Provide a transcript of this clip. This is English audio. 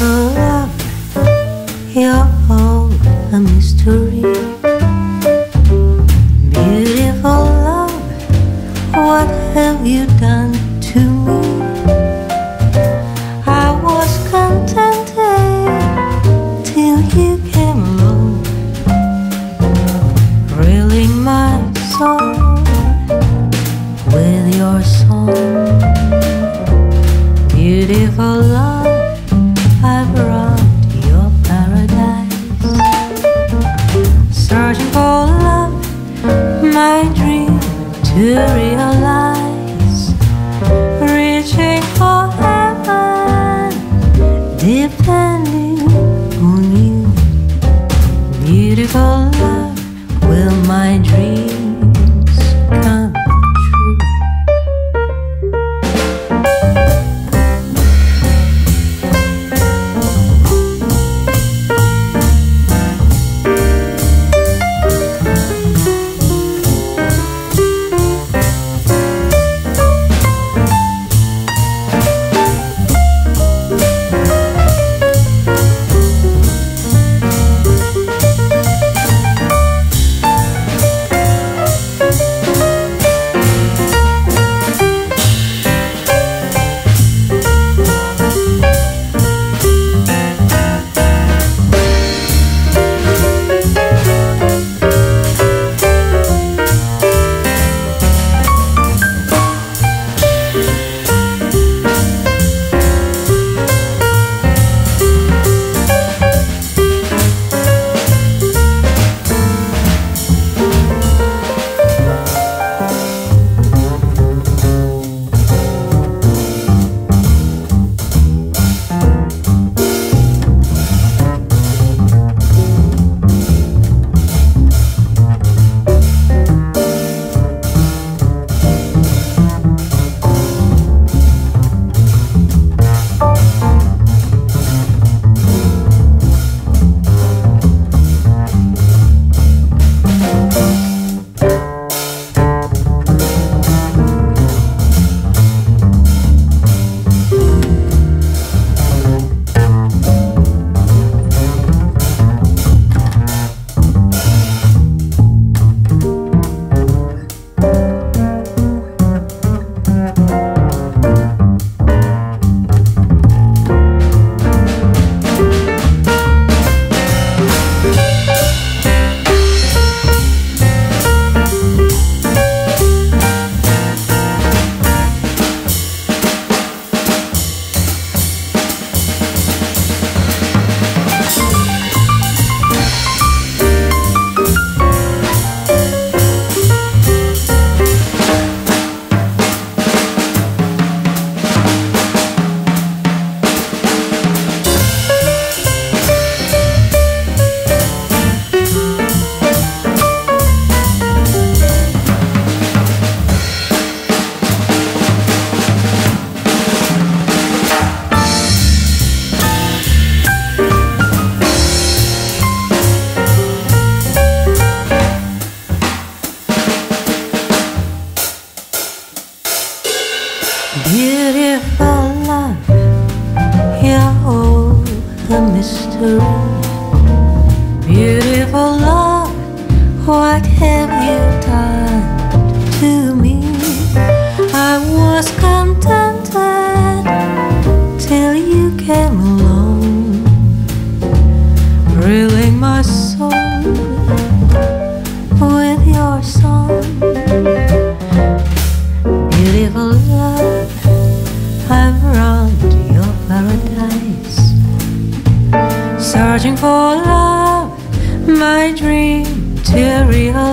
for love, you're all a mystery. Beautiful love, what have you done to me? I was contented till you came along, reeling my soul with your song. Beautiful love. To realize. Reaching for heaven, depending Beautiful love, you're the mystery. Beautiful love, what have you done to me? I was contented till you came along, thrilling my for love, my dream to realize.